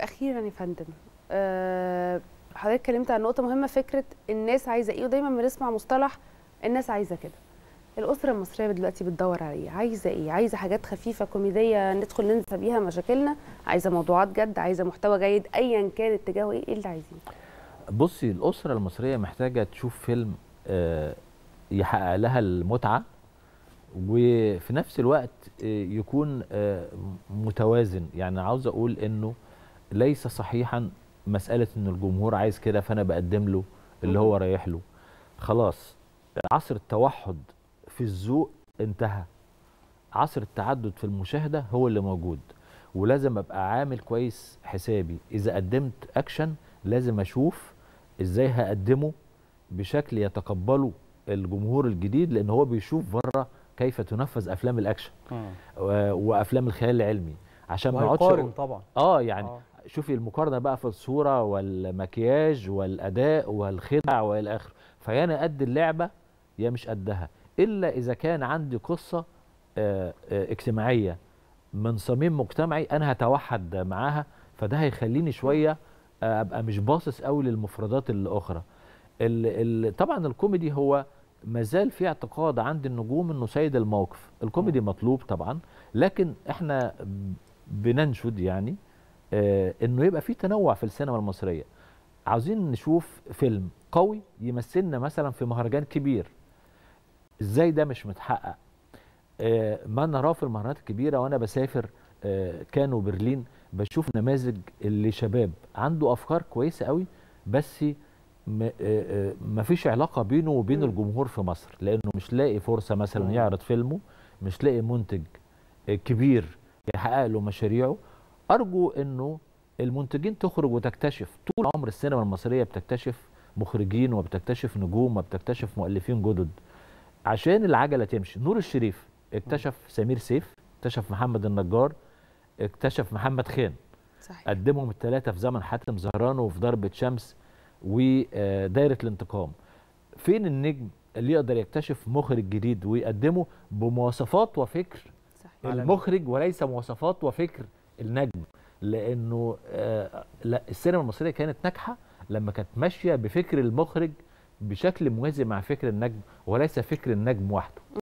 أخيرا يا فندم. أه حضرتك اتكلمت عن نقطة مهمة فكرة الناس عايزة إيه ودايما بنسمع مصطلح الناس عايزة كده. الأسرة المصرية دلوقتي بتدور على إيه؟ عايزة إيه؟ عايزة حاجات خفيفة كوميدية ندخل ننسى بيها مشاكلنا؟ عايزة موضوعات جد؟ عايزة محتوى جيد؟ ايا كان اتجاهه إيه؟ إيه اللي عايزينه؟ بصي الأسرة المصرية محتاجة تشوف فيلم آه، يحقق لها المتعة وفي نفس الوقت آه، يكون آه، متوازن. يعني عاوز أقول إنه ليس صحيحا مسألة إن الجمهور عايز كده فأنا بقدم له اللي هو رايح له. خلاص عصر التوحد في الذوق انتهى. عصر التعدد في المشاهدة هو اللي موجود. ولازم أبقى عامل كويس حسابي. إذا قدمت أكشن لازم أشوف إزاي هقدمه بشكل يتقبله الجمهور الجديد لأن هو بيشوف بره كيف تنفذ أفلام الأكشن. وأفلام الخيال العلمي. عشان ما أقعدش طبعا. آه يعني آه. شوفي المقارنة بقى في الصورة والمكياج والأداء والخدع والى آخره. فيا أنا قد اللعبة يا مش قدها. إلا إذا كان عندي قصة آه، آه، اجتماعية من صميم مجتمعي أنا هتوحد معاها فده هيخليني شوية آه، أبقى مش باصص قوي للمفردات الأخرى. ال ال طبعا الكوميدي هو مازال في اعتقاد عند النجوم إنه سيد الموقف. الكوميدي مطلوب طبعا لكن إحنا بننشد يعني. إنه يبقى في تنوع في السينما المصرية. عاوزين نشوف فيلم قوي يمثلنا مثلا في مهرجان كبير. إزاي ده مش متحقق؟ آه، ما نراه في المهرجانات الكبيرة وأنا بسافر آه، كانوا برلين بشوف نماذج اللي شباب. عنده أفكار كويسة قوي بس م- آه، آه، مفيش علاقة بينه وبين. الجمهور في مصر. لأنه مش لاقي فرصة مثلا. يعرض فيلمه مش لاقي منتج آه، كبير يحقق له مشاريعه. أرجو إنه المنتجين تخرج وتكتشف. طول عمر السينما المصرية بتكتشف مخرجين وبتكتشف نجوم وبتكتشف مؤلفين جدد. عشان العجلة تمشي. نور الشريف اكتشف سمير سيف اكتشف محمد النجار اكتشف محمد خان. صحيح. قدمهم الثلاثه في زمن حاتم زهران وفي ضربة شمس ودايره الانتقام. فين النجم اللي يقدر يكتشف مخرج جديد ويقدمه؟ بمواصفات وفكر. صحيح. المخرج وليس مواصفات وفكر. النجم لأنه آه لا السينما المصرية كانت ناجحة لما كانت ماشية بفكر المخرج بشكل موازي مع فكر النجم وليس فكر النجم وحده.